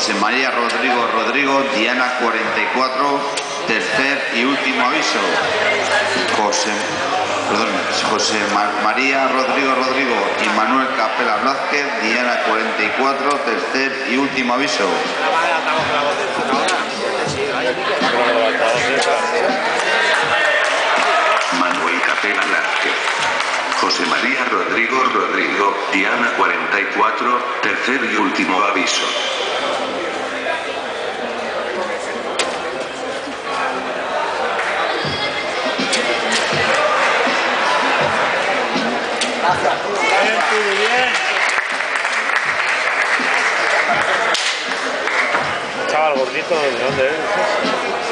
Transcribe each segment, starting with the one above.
José María Rodrigo Rodrigo, Diana 44, tercer y último aviso. José, perdón, José Ma- María Rodrigo Rodrigo y Manuel Capela Blázquez, Diana 44, tercer y último aviso. Manuel Capela Blázquez. José María Rodrigo Rodrigo, Diana 44, tercer y último aviso. Turi, bien. Chaval gordito, ¿de dónde eres?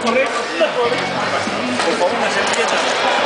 ¡Me corro! Por favor, una servilleta.